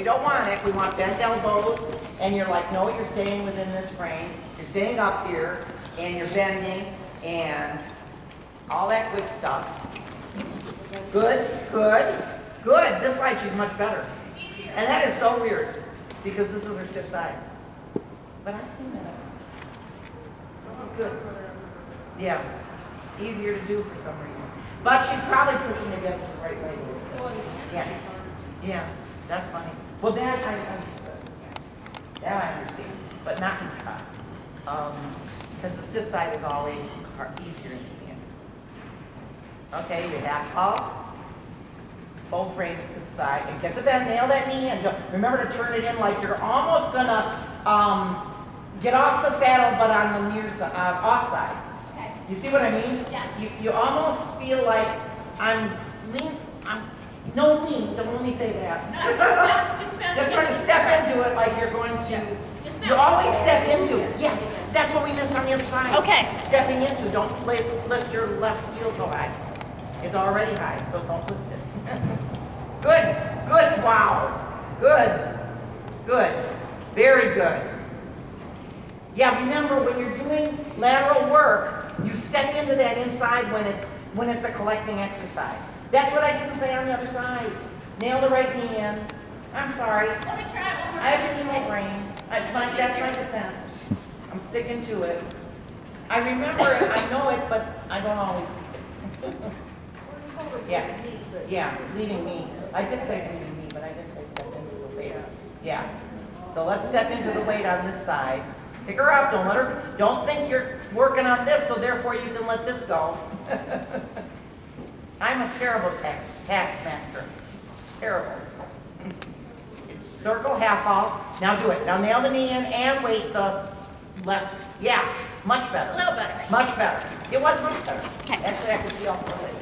we don't want it, we want bent elbows, and you're like, no, you're staying within this frame, you're staying up here, and you're bending, and all that good stuff. Good, good, good, this side she's much better. And that is so weird, because this is her stiff side. But I've seen that. This is good. Yeah, easier to do for some reason. But she's probably pushing against the right leg a little bit. Yeah, yeah, that's funny. Well, that I understood. That I understand, but not in trot. Um, because the stiff side is always easier in the hand. Okay, you half halt. Both reins this side, and get the bend, nail that knee, and remember to turn it in like you're almost gonna, um, get off the saddle, but on the near side, uh, off side. Okay. You see what I mean? Yeah. You, you almost feel like I'm lean, I'm, no need, don't let me say that. Just Just sort of step into it like you're going to, Just you always step into it. Yes, that's what we missed on the other side. Okay. Stepping into, don't lift, lift your left heel so high. It's already high, so don't lift it. Good, good, wow. Good, good, very good. Yeah, remember when you're doing lateral work, you step into that inside when it's, when it's a collecting exercise. That's what I didn't say on the other side. Nail the right knee in. I'm sorry. Let me try it one more I have a chemo brain. My, that's my defense. I'm sticking to it. I remember it, I know it, but I don't always. Yeah, yeah, leading me. I did say leading me, but I didn't say step into the weight. Yeah. So let's step into the weight on this side. Pick her up, don't let her, don't think you're working on this, so therefore you can let this go. I'm a terrible task, taskmaster. Terrible. Circle half halt. Now do it. Now nail the knee in and weight the left. Yeah, much better. A little better. Much better. It was much better. Okay. Actually, I could see all four legs.